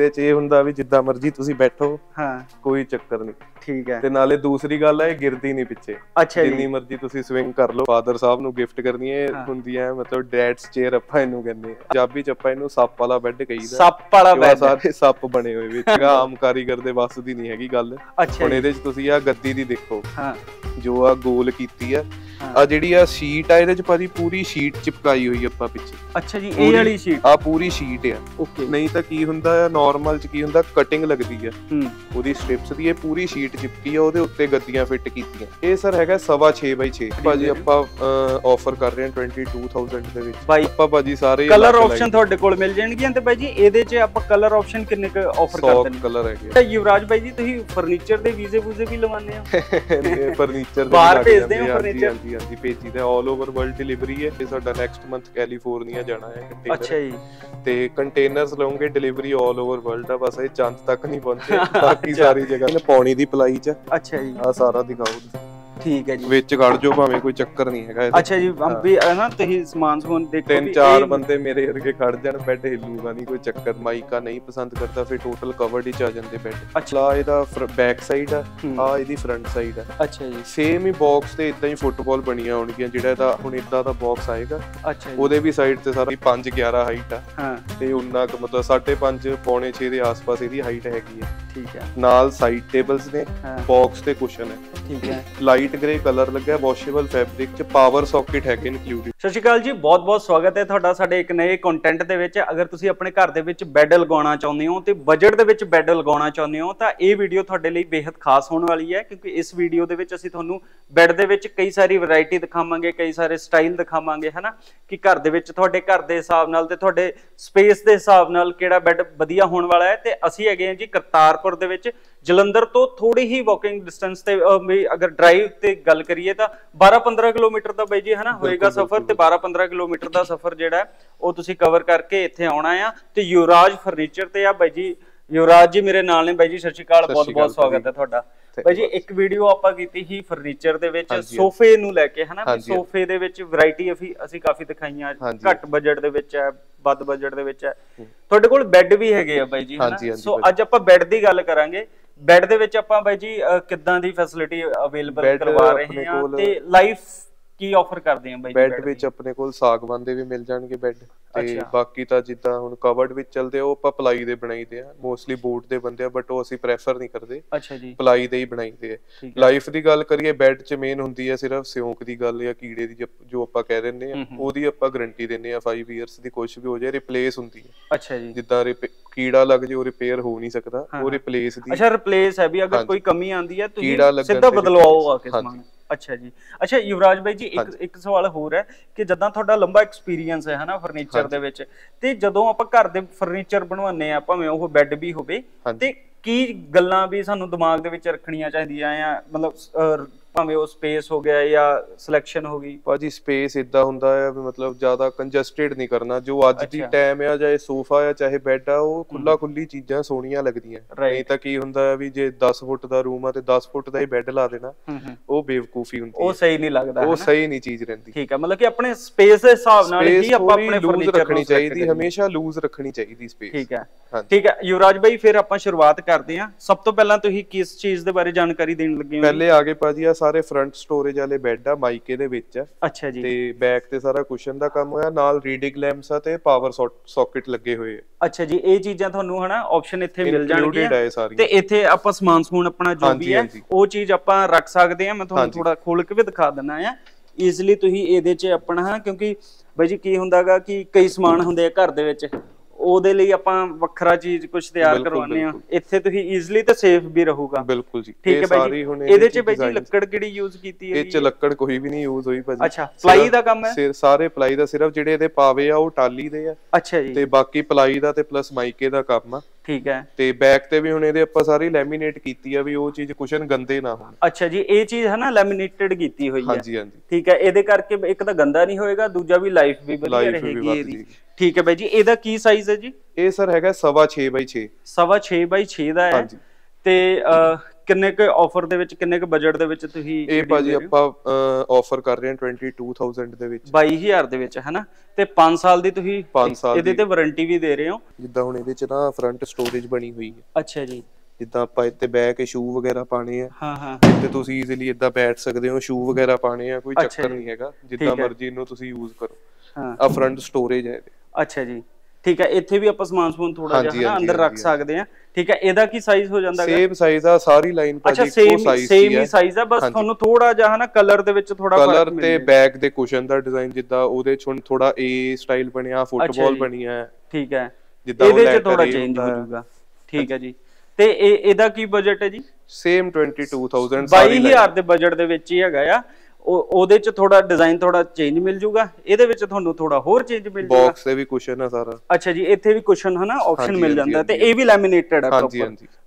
ਇਹਦੇ ਚ ਇਹ ਹੁੰਦਾ ਵੀ ਜਿੱਦਾਂ ਮਰਜ਼ੀ ਤੁਸੀਂ ਬੈਠੋ ਹਾਂ। ਕੋਈ ਚੱਕਰ ਨਹੀਂ। ਠੀਕ ਹੈ। ਤੇ ਨਾਲੇ ਦੂਸਰੀ ਗੱਲ ਹੈ ਇਹ ਗਿਰਦੀ ਨਹੀਂ ਪਿੱਛੇ। ਅੱਛਾ ਜਿੰਨੀ ਮਰਜ਼ੀ ਤੁਸੀਂ ਸਵਿੰਗ ਕਰ ਲਓ ਫਾਦਰ ਸਾਹਿਬ ਨੂੰ ਗਿਫਟ ਕਰਨੀ ਹੈ। ਹੁੰਦੀ ਹੈ ਮਤਲਬ ਡੈਡਸ ਚੇਅਰ ਆਪਾਂ ਇਹਨੂੰ ਕਹਿੰਦੇ ਆ। ਪੰਜਾਬੀ ਚ ਆਪਾਂ ਇਹਨੂੰ ਸੱਪ ਵਾਲਾ ਬੈੱਡ ਕਹੀਦਾ। ਸੱਪ ਵਾਲਾ ਬੈਡ ਸਾਰੇ ਸੱਪ ਬਣੇ ਹੋਏ ਵਿੱਚ। ਆਮ ਕਾਰੀਗਰ ਦੇ ਵੱਸ ਦੀ ਨਹੀਂ ਹੈਗੀ ਗੱਲ। ਹੁਣ ਇਹਦੇ ਚ ਤੁਸੀਂ ਆ ਗੱਦੀ ਦੀ ਦੇਖੋ। ਹਾਂ। ਜੋ ਆ ਗੋਲ ਕੀਤੀ ਆ। ਆ ਜਿਹੜੀ ਆ ਸ਼ੀਟ ਆ ਇਹਦੇ ਚ ਭਾਜੀ ਪੂਰੀ ਸ਼ੀਟ ਚਿਪਕਾਈ ਹੋਈ ਆਪਾਂ ਪਿੱਛੇ। ਅੱਛਾ ਜੀ ਇਹ ਵਾਲੀ ਸ਼ੀਟ ਆ ਪੂਰੀ ਸ਼ੀਟ ਆ। ਓਕੇ ਨਹੀਂ ਤਾਂ ਕੀ ਹੁੰਦਾ ਆ ਨਾਰਮਲ ਚ ਕੀ ਹੁੰਦਾ? ਕਟਿੰਗ ਲੱਗਦੀ ਹੂੰ। ਉਹਦੀ ਸਟ੍ਰਿਪਸ ਦੀ ਇਹ ਪੂਰੀ ਸ਼ੀਟ ਚਿਪਕੀ ਆ ਉਹਦੇ ਉੱਤੇ ਗੱਦੀਆਂ ਫਿੱਟ ਕੀਤੀਆਂ। ਇਹ ਸਰ ਹੈਗਾ ਸਵਾ 6 ਬਾਈ 6 ਭਾਜੀ ਆਪਾਂ ਆਫਰ ਕਰ ਰਹੇ ਹਾਂ 22000 ਦੇ ਵਿੱਚ। ਬਾਈ ਆਪਾਂ ਭਾਜੀ ਸਾਰੇ ਕਲਰ ਆਪਸ਼ਨ ਤੁਹਾਡੇ ਕੋਲ ਮਿਲ ਜਾਣਗੀਆਂ ਤੇ ਬਾਈ ਜੀ ਇਹਦੇ 'ਚ ਆਪਾਂ ਕਲਰ ਆਪਸ਼ਨ ਕਿੰਨੇ ਕੁ ਆਫਰ ਕਰਦੇ ਨੇ ਕਲਰ ਹੈਗੇ ਤੇ ਯੁਵਰਾਜ ਬਾਈ ਜੀ ਤੁਸੀਂ ਫਰਨੀਚਰ ਦੇ ਵੀਜ਼ੇ ਵੂਜ਼ੇ ਵੀ ਲਵਾਉਂਦੇ ਆ ਫਰਨੀਚਰ ਬਾਹਰ ਭੇਜਦੇ ਹੋ furniture? ਹਾਂਜੀ ਹਾਂਜੀ ਭੇਜੀਦਾ 올 ਓਵਰ ਵਰਲਡ ਡਿਲੀਵਰੀ ਹੈ ਤੇ ਸਾਡਾ ਨੈਕਸਟ ਮੰਥ ਕੈਲੀਫੋਰਨੀਆ ਜਾਣਾ ਹੈ। ਅੱਛਾ ਜੀ। ਤੇ ਕੰਟੇਨਰਸ ਲਵਾਂਗੇ ਡਿਲੀਵਰੀ 올 ਓਵਰ ਵਰਲਡ ਆ ਬਸ ਇਹ ਚੰਦ ਤੱਕ ਨਹੀਂ ਪਹੁੰਚੇ ਬਾਕੀ ਸਾਰੀ ਜਗ੍ਹਾ। ਇਹਨੇ ਪੌਣੀ ਦੀ ਪਲਾਈ ਚ। ਅੱਛਾ ਜੀ। ਆ ਸਾਰਾ ਦਿਖਾਓ। ਤੁਸੀਂ। ਠੀਕ ਹੈ ਜੀ। ਵਿੱਚ ਖੜ ਜਾਓ ਭਾਵੇਂ ਕੋਈ ਚੱਕਰ ਨਹੀਂ ਹੈਗਾ ਅੱਛਾ ਜੀ ਵੀ ਨਾ ਤੁਸੀਂ ਸਮਾਨ ਸਮੂਨ ਦੇਖੋ ਤਿੰਨ ਚਾਰ ਬੰਦੇ ਮੇਰੇ ਵਰਗੇ ਖੜ ਜਾਣ ਬੈੱਡ ਹਿੱਲੂਗਾ ਨਹੀਂ ਕੋਈ ਚੱਕਰ ਮਾਈਕਾ ਨਹੀਂ ਪਸੰਦ ਕਰਦਾ ਫਿਰ ਟੋਟਲ ਕਵਰਡ ਹੀ ਚ ਆ ਜਾਂਦੇ ਬੈੱਡ ਅੱਛਾ। ਇਹਦਾ ਬੈਕ ਸਾਈਡ ਆ ਆ ਇਹਦੀ ਫਰੰਟ ਸਾਈਡ ਆ। ਅੱਛਾ ਜੀ। ਸੇਮ ਹੀ ਬਾਕਸ ਤੇ ਇਦਾਂ ਹੀ ਫੁੱਟਬਾਲ ਬਣੀਆਂ ਹੋਣਗੀਆਂ ਜਿਹੜਾ ਇਹਦਾ ਹੁਣ ਇਦਾਂ ਦਾ ਬਾਕਸ ਆਏਗਾ। ਅੱਛਾ ਜੀ। ਉਹਦੇ ਵੀ ਸਾਈਡ ਤੇ ਸਾਰਾ 5 11 ਹਾਈਟ ਆ। ਹਾਂ। ਤੇ ਉਨਾ ਕੁ ਮਤਲਬ 5.5 ਪੌਣੇ 6 ਦੇ ਆਸ-ਪਾਸ ਇਹਦੀ ਹਾਈਟ ਹੈਗੀ ਹੈ ਠੀਕ ਹੈ। ਨਾਲ ਸਾਈਡ ਟੇਬਲਸ ਨੇ ਬਾਕਸ ਤੇ ਕੁਸ਼ਨ ਹੈ। ਠੀਕ ਹੈ। ਲਾਈਟ ਗ੍ਰੇ ਕਲਰ ਲੱਗਿਆ ਵਾਸ਼ੇਬਲ ਫੈਬਰਿਕ ਚ ਪਾਵਰ ਸੌਕਟ ਹੈਗੇ ਇਨਕਲੂਡਡ ਸਤਿ ਸ਼੍ਰੀ ਅਕਾਲ ਜੀ, ਬਹੁਤ-ਬਹੁਤ ਸਵਾਗਤ ਹੈ ਤੁਹਾਡਾ ਸਾਡੇ ਇੱਕ ਨਵੇਂ ਕੰਟੈਂਟ ਦੇ ਵਿੱਚ। ਅਗਰ ਤੁਸੀਂ ਆਪਣੇ ਘਰ ਦੇ ਵਿੱਚ ਬੈੱਡ ਲਗਾਉਣਾ ਚਾਹੁੰਦੇ ਹੋ ਤੇ ਬਜਟ ਦੇ ਵਿੱਚ ਬੈੱਡ ਲਗਾਉਣਾ ਚਾਹੁੰਦੇ ਹੋ, ਤਾਂ ਇਹ ਵੀਡੀਓ ਤੁਹਾਡੇ ਲਈ ਬੇहद ਖਾਸ ਹੋਣ ਵਾਲੀ ਹੈ, ਕਿਉਂਕਿ ਇਸ ਵੀਡੀਓ ਦੇ ਵਿੱਚ ਅਸੀਂ ਤੁਹਾਨੂੰ ਬੈੱਡ ਦੇ ਵਿੱਚ ਕਈ ਸਾਰੀ ਵੈਰਾਈਟੀ ਦਿਖਾਵਾਂਗੇ, ਕਈ ਸਾਰੇ ਸਟਾਈਲ ਦਿਖਾਵਾਂਗੇ, ਹਨਾ? ਕਿ ਘਰ ਦੇ ਵਿੱਚ ਤੁਹਾਡੇ ਘਰ ਦੇ ਹਿਸਾਬ ਨਾਲ ਤੇ ਤੁਹਾਡੇ ਸਪੇਸ ਦੇ ਹਿਸਾਬ ਨਾਲ ਕਿਹੜਾ ਬੈੱਡ ਵਧੀਆ ਹੋਣ ਵਾਲਾ ਹੈ। ਤੇ ਅਸੀਂ ਹੈਗੇ ਹਾਂ ਜੀ ਕਰਤਾਰਪੁਰ ਦੇ ਵਿੱਚ ਜਲੰਧਰ ਤੋਂ ਥੋੜੀ ਹੀ ਵਾਕਿੰਗ ਡਿਸਟੈਂਸ ਤੇ ਵੀ ਅਗਰ ਡਰਾਈਵ ਤੇ ਗੱਲ ਕਰੀਏ ਤਾਂ 12-15 ਕਿਲੋਮੀਟਰ ਦਾ ਬਾਈ ਜੀ ਹਨਾ ਹੋਏਗਾ ਸਫ਼ਰ ਤੇ 12-15 ਕਿਲੋਮੀਟਰ ਦਾ ਸਫ਼ਰ ਜਿਹੜਾ ਉਹ ਤੁਸੀਂ ਕਵਰ ਕਰਕੇ ਇੱਥੇ ਆਉਣਾ ਆ। ਤੇ ਯੁਵਰਾਜ ਫਰਨੀਚਰ ਤੇ ਆ ਬਾਈ ਜੀ ਯੁਵਰਾਜ ਜੀ ਮੇਰੇ ਨਾਲ ਨੇ ਬਾਈ ਜੀ ਸਤਿ ਸ਼੍ਰੀ ਅਕਾਲ ਬਹੁਤ ਬਹੁਤ ਸਵਾਗਤ ਹੈ ਤੁਹਾਡਾ। ਬਾਈ ਜੀ. ਇੱਕ ਵੀਡੀਓ ਆਪਾਂ ਕੀਤੀ ਸੀ ਫਰਨੀਚਰ ਦੇ ਵਿੱਚ ਸੋਫੇ ਨੂੰ ਲੈ ਕੇ ਹਨਾ। ਸੋਫੇ ਦੇ ਵਿੱਚ ਵੈਰਾਈਟੀ ਅਸੀਂ ਅਸੀਂ ਕਾਫੀ ਦਿਖਾਈਆਂ। ਘੱਟ ਬਜਟ ਦੇ ਵਿੱਚ ਹੈ ਵੱਧ ਬਜਟ ਦੇ ਵਿੱਚ ਹੈ। ਤੁਹਾਡੇ ਕੋਲ ਬੈੱਡ ਵੀ ਹੈਗੇ ਆ ਬਾਈ ਜੀ ਹਨਾ। ਸੋ। ਅੱਜ ਆਪਾਂ ਬੈੱਡ ਦੀ ਗੱਲ ਕਰਾਂਗੇ। ਬੈੱਡ ਦੇ ਵਿੱਚ ਆਪਾਂ ਬਾਈ ਜੀ ਕਿੱਦਾਂ ਦੀ ਫੈਸਿਲਿਟੀ ਅਵੇਲੇਬਲ Bed ਕਰਵਾ ਰਹੇ ਆਪਣੇ ਹਾਂ ਕੋਲ- ਤੇ ਲਾਈਫ ਕੀ ਆਫਰ ਕਰਦੇ ਆ ਬਾਈ ਬੈੱਡ ਵਿੱਚ? ਆਪਣੇ ਕੋਲ ਸਾਗਵਾਨ ਦੇ ਵੀ ਮਿਲ ਜਾਣਗੇ ਬੈੱਡ ਤੇ। ਬਾਕੀ ਤਾਂ ਜਿੱਦਾਂ ਹੁਣ ਕਵਰਡ ਵਿੱਚ ਚੱਲਦੇ ਆ, ਉਹ ਆਪਾਂ ਪਲਾਈ ਦੇ ਬਣਾਈਦੇ ਆ ਮੋਸਟਲੀ ਬੋਰਡ ਦੇ ਬੰਦੇ ਆ ਬਟ ਉਹ ਅਸੀਂ ਪ੍ਰੈਫਰ ਨਹੀਂ ਕਰਦੇ ਅੱਛਾ ਜੀ ਪਲਾਈ ਦੇ ਹੀ ਬਣਾਈਦੇ ਆ ਲਾਈਫ ਦੀ ਗੱਲ ਕਰੀਏ ਬੈੱਡ 'ਚ ਮੇਨ ਹੁੰਦੀ ਹੈ ਸਿਰਫ ਸਿਉਂਕ ਦੀ ਗੱਲ ਜਾਂ ਕੀੜੇ ਦੀ ਜ- ਆਪਾਂ ਕਹਿ ਦਿੰਦੇ ਆ। ਉਹਦੀ ਆਪਾਂ ਗਾਰੰਟੀ ਦਿੰਦੇ ਆ 5 ਇਅਰਸ ਦੀ ਕੁਝ ਵੀ ਹੋ ਜਾਏ ਰਿਪਲੇਸ ਹੁੰਦੀ ਹੈ ਅੱਛਾ ਜੀ ਜਿੱਦਾਂ ਕੀੜਾ ਲੱਗ ਜੇ ਉਹ ਰਿਪੇਅਰ ਹੋ ਨਹੀਂ ਸਕਦਾ ਉਹ। ਰਿਪਲੇਸ ਦੀ ਅੱਛਾ ਰਿਪਲੇਸ ਹੈ ਵੀ ਅਗਰ। ਕੋਈ ਕਮੀ ਆਂਦੀ ਹੈ ਤੁਸੀਂ ਸਿੱਧਾ ਬਦਲਵਾਓ ਆ ਕੇ। ਸਮਾਨ ਅੱਛਾ ਜੀ ਅੱਛਾ ਯੁਵਰਾਜ ਬਾਈ ਜੀ ਇੱਕ। ਇੱਕ ਸਵਾਲ ਹੋਰ ਹੈ ਕਿ ਜਦੋਂ ਤੁਹਾਡਾ ਲੰਬਾ ਐਕਸਪੀਰੀਅੰਸ ਹੈ ਹਨਾ ਫਰਨੀਚਰ। ਦੇ ਵਿੱਚ ਤੇ ਜਦੋਂ ਆਪਾਂ ਘਰ ਦੇ ਫਰਨੀਚਰ ਬਣਵਾਉਂਦੇ ਆ ਭਾਵੇਂ ਉਹ ਬੈੱਡ ਵੀ ਹੋਵੇ। ਤੇ ਕੀ ਗੱਲਾਂ ਵੀ ਸਾਨੂੰ ਦਿਮਾਗ ਦੇ ਵਿੱਚ ਰੱਖਣੀਆਂ ਚਾਹੀਦੀਆਂ ਆ ਮਤਲਬ ਭਾਵੇਂ ਉਹ ਸਪੇਸ ਹੋ ਗਿਆ ਜਾਂ ਸਿਲੈਕਸ਼ਨ ਹੋ ਗਈ। ਭਾਜੀ ਸਪੇਸ ਇਦਾਂ ਹੁੰਦਾ ਹੈ ਵੀ ਮਤਲਬ ਜ਼ਿਆਦਾ ਕੰਜਸਟਡ ਨਹੀਂ ਕਰਨਾ। ਜੋ ਅੱਜ ਦੀ। ਟਾਈਮ ਆ ਚਾਹੇ ਸੋਫਾ ਆ ਚਾਹੇ ਬੈੱਡ ਆ ਉਹ ਖੁੱਲਾ ਖੁੱਲੀ ਚੀਜ਼ਾਂ ਸੋਹਣੀਆਂ ਲੱਗਦੀਆਂ. ਨਹੀਂ ਤਾਂ ਕੀ ਹੁੰਦਾ ਹੈ ਵੀ ਜੇ 10 ਫੁੱਟ ਦਾ ਰੂਮ ਆ ਤੇ 10 ਫੁੱਟ ਦਾ ਹੀ ਬੈੱਡ ਲਾ ਦੇਣਾ। ਉਹ ਬੇਵਕੂਫੀ ਹੁੰਦੀ ਉਹ ਹੈ ਸਹੀ ਨਹੀਂ ਲੱਗਦਾ ਉਹ? ਸਹੀ ਨਹੀਂ ਚੀਜ਼ ਰਹਿੰਦੀ। ਠੀਕ ਹੈ ਮਤਲਬ ਕਿ ਆਪਣੇ ਸਪੇਸ ਦੇ ਹਿਸਾਬ ਨਾਲ ਹੀ ਆਪਾਂ ਆਪਣੇ ਫਰਨੀਚਰ ਰੱਖਣੀ ਚਾਹੀਦੀ ਹਮੇਸ਼ਾ ਲੂਜ਼ ਰੱਖਣੀ ਚਾਹੀਦੀ ਸਪੇਸ ਠੀਕ ਹੈ ਠੀਕ ਹੈ ਯੁਵਰਾਜ ਭਾਈ ਫਿਰ ਆਪਾਂ ਸ਼ੁਰੂਆਤ ਕਰਦੇ ਹਾਂ। ਸਭ ਤੋਂ ਪਹਿਲਾਂ ਤੁਸੀਂ ਕਿਸ ਚੀਜ਼ ਦੇ ਬਾਰੇ ਜਾਣਕਾਰੀ ਦੇਣ ਲੱਗੇ ਹੋ? ਪਹਿਲੇ ਆ ਗਏ ਭਾਜੀ ਆ ਸਾਰੇ ਫਰੰਟ ਸਟੋਰੇਜ ਵਾਲੇ ਬੈੱਡ ਆ ਮਾਈਕੇ ਦੇ ਵਿੱਚ। ਆ ਅੱਛਾ ਜੀ। ਤੇ ਬੈਕ ਤੇ ਸਾਰਾ ਕੁਸ਼ਨ ਦਾ ਕੰਮ ਹੋਇਆ ਨਾਲ ਰੀਡਿੰਗ ਲੈਂਪਸ ਆ ਤੇ ਪਾਵਰ ਸੌਕਟ ਲੱਗੇ ਹੋਏ ਆ। ਅੱਛਾ ਜੀ ਇਹ ਚੀਜ਼ਾਂ ਤੁਹਾਨੂੰ ਹਨਾ ਆਪਸ਼ਨ ਇੱਥੇ ਮਿਲ ਜਾਣਗੀਆਂ। ਆ। ਤੇ ਇੱਥੇ ਆਪਾਂ ਸਮਾਨ ਸਮੂਨ ਆਪਣਾ ਜੋ ਵੀ ਹੈ। ਉਹ ਚੀਜ਼ ਆਪਾਂ ਰੱਖ ਸਕਦੇ ਹਾਂ ਮੈਂ ਤੁਹਾਨੂੰ। ਥੋੜਾ ਖੋਲ ਕੇ ਵੀ ਦਿਖਾ ਦਿੰਦਾ ਆ। ਈਜ਼ੀਲੀ ਤੁਸੀਂ ਇਹਦੇ 'ਚ ਆਪਣਾ ਕਿਉਂਕਿ ਬਾਈ ਜੀ ਕੀ ਹੁੰਦਾਗਾ ਕਿ ਕਈ ਸਮਾਨ ਹੁੰਦੇ ਆ ਘਰ ਦੇ ਵਿੱਚ। ਉਹਦੇ ਲਈ ਆਪਾਂ ਵੱਖਰਾ ਚੀਜ਼ ਕੁਝ ਤਿਆਰ ਕਰਵਾਉਂਦੇ ਆ। ਇੱਥੇ ਤੁਸੀਂ ਈਜ਼ੀਲੀ ਤੇ ਸੇਫ ਵੀ ਰਹੂਗਾ। ਬਿਲਕੁਲ ਜੀ। ਠੀਕ ਹੈ ਬਾਈ ਇਹਦੇ 'ਚ ਬਾਈ ਜੀ ਲੱਕੜ ਕਿਹੜੀ ਯੂਜ਼ ਕੀਤੀ ਹੈ ਇਹ ਚ ਲੱਕੜ ਕੋਈ ਵੀ ਨਹੀਂ ਯੂਜ਼ ਹੋਈ ਭਾਜੀ। ਅੱਛਾ, ਪਲਾਈ ਦਾ ਕੰਮ ਹੈ? ਸਿਰ ਸਾਰੇ ਪਲਾਈ ਦਾ ਸਿਰਫ ਜਿਹੜੇ ਇਹਦੇ ਪਾਵੇ ਆ ਉਹ ਟਾਲੀ ਦੇ ਆ। ਅੱਛਾ ਜੀ। ਤੇ ਬਾਕੀ ਪਲਾਈ ਦਾ ਤੇ ਪਲੱਸ ਮਾਈਕੇ ਦਾ ਕੰਮ ਆ। ਠੀਕ ਹੈ। ਤੇ ਬੈਕ ਤੇ ਵੀ ਹੁਣ ਇਹਦੇ ਆਪਾਂ ਸਾਰੀ ਲੈਮੀਨੇਟ ਕੀਤੀ ਆ ਵੀ ਉਹ ਚੀਜ਼ ਕੁਸ਼ਨ ਗੰਦੇ ਨਾ ਹੋਣ। ਅੱਛਾ ਜੀ ਇਹ ਚੀਜ਼ ਹੈ ਨਾ ਲੈਮੀਨੇਟਡ ਕੀਤੀ ਹੋਈ ਹੈ। ਹਾਂਜੀ ਹਾਂਜੀ। ਠੀਕ ਹੈ ਇਹਦੇ ਕਰਕੇ ਇੱਕ ਤਾਂ ਗੰਦਾ ਨਹੀਂ ਹੋਏਗਾ ਦੂਜਾ ਵੀ ਲਾਈਫ ਵੀ ਵਧੀਆ ਰਹੇਗੀ ਇਹਦੀ। ਠੀਕ ਹੈ ਬਾਈ ਜੀ ਇਹਦਾ ਕੀ ਸਾਈਜ਼ ਹੈ ਜੀ? ਇਹ ਸਰ ਹੈਗਾ ਸਵਾ 6 ਬਾਈ 6 ਸਵਾ 6 ਬਾਈ 6 ਦਾ ਹੈ। ਹਾਂਜੀ। ਤੇ ਕਿੰਨੇ ਕੁ ਆਫਰ ਦੇ ਵਿੱਚ ਕਿੰਨੇ ਕੁ ਬਜਟ ਦੇ ਵਿੱਚ ਤੁਸੀਂ ਇਹ ਭਾਜੀ? ਆਪਾਂ ਆਫਰ ਕਰ ਰਹੇ ਹਾਂ 22000 ਦੇ ਵਿੱਚ। 22000 ਦੇ ਵਿੱਚ ਹੈਨਾ? ਤੇ 5 ਸਾਲ ਦੀ ਤੁਸੀਂ ਇਹਦੇ। ਤੇ ਵਾਰੰਟੀ ਵੀ ਦੇ ਰਹੇ ਹੋ। ਜਿੱਦਾਂ ਹੁਣ ਇਹਦੇ ਚ ਨਾ ਫਰੰਟ ਸਟੋਰੇਜ ਬਣੀ ਹੋਈ ਹੈ। ਅੱਛਾ ਜੀ। ਜਿੱਦਾਂ ਆਪਾਂ ਇੱਥੇ ਬਹਿ ਕੇ ਸ਼ੂ ਵਗੈਰਾ ਪਾਣੇ ਆ। ਹਾਂ ਹਾਂ। ਇੱਥੇ ਤੁਸੀਂ ਈਜ਼ੀਲੀ ਇੱਦਾਂ ਬੈਠ ਸਕਦੇ ਹੋ ਸ਼ੂ ਵਗੈਰਾ ਪਾਣੇ ਆ ਕੋਈ ਚੱਕਰ। ਨਹੀਂ ਹੈਗਾ। ਜਿੱਦਾਂ। ਮਰਜ਼ੀ ਇਹਨੂੰ ਤੁਸੀਂ ਯੂਜ਼ ਕਰੋ। ਹਾਂ। ਆ ਫਰੰਟ ਸਟੋਰੇਜ ਹੈ ਅੱਛਾ ਜੀ। ਠੀਕ ਹੈ ਇੱਥੇ ਵੀ ਆਪਾਂ ਸਮਾਨ ਸਮੂਨ ਥੋੜਾ ਜਿਹਾ ਅੰਦਰ ਰੱਖ ਸਕਦੇ ਆ ਠੀਕ ਹੈ ਇਹਦਾ ਕੀ ਸਾਈਜ਼ ਹੋ ਜਾਂਦਾ ਹੈ ਸੇਮ ਸਾਈਜ਼ ਆ ਸਾਰੀ ਲਾਈਨ ਭਾਜੀ ਸੇਮ ਇੱਕੋ ਸਾਈਜ਼ ਸੇਮ ਹੀ ਹੀ ਹੈ ਸਾਈਜ਼ ਆ ਬਸ। ਤੁਹਾਨੂੰ ਥੋੜਾ ਜਿਹਾ ਹਨਾ ਕਲਰ ਦੇ ਵਿੱਚ ਥੋੜਾ ਕਲਰ ਤੇ ਬੈਕ ਦੇ ਕੁਸ਼ਨ ਦਾ ਡਿਜ਼ਾਈਨ ਜਿੱਦਾਂ ਉਹਦੇ ਚ ਥੋੜਾ ਏ ਸਟਾਈਲ ਬਣਿਆ ਫੁੱਟਬਾਲ ਜੀ। ਬਣੀ ਹੈ ਠੀਕ ਹੈ। ਜਿੱਦਾਂ ਇਹਦੇ ਚ ਥੋੜਾ ਚੇਂਜ ਹੋ। ਜਾਊਗਾ। ਠੀਕ ਹੈ ਜੀ। ਤੇ ਇਹ ਇਹਦਾ ਕੀ ਬਜਟ ਹੈ ਜੀ? ਸੇਮ 22000 ਸਾਰੀ 22000 ਦੇ ਬਜਟ ਦੇ ਵਿੱਚ ਹੀ ਹੈਗਾ ਆ। ਉਹਦੇ ਚ ਥੋੜਾ ਡਿਜ਼ਾਈਨ ਥੋੜਾ ਚੇਂਜ ਮਿਲ ਜਾਊਗਾ ਇਹਦੇ ਵਿੱਚ ਤੁਹਾਨੂੰ ਥੋੜਾ ਹੋਰ ਚੇਂਜ ਮਿਲ ਜਾਊਗਾ ਬਾਕਸ ਤੇ ਵੀ ਕੁਸ਼ਨ ਆ ਸਾਰਾ। ਅੱਛਾ ਜੀ ਇੱਥੇ ਵੀ ਕੁਸ਼ਨ ਹਨਾ ਆਪਸ਼ਨ ਮਿਲ ਜਾਂਦਾ ਤੇ। ਇਹ ਵੀ ਲੈਮੀਨੇਟਡ ਹੈ ਹਾਂਜੀ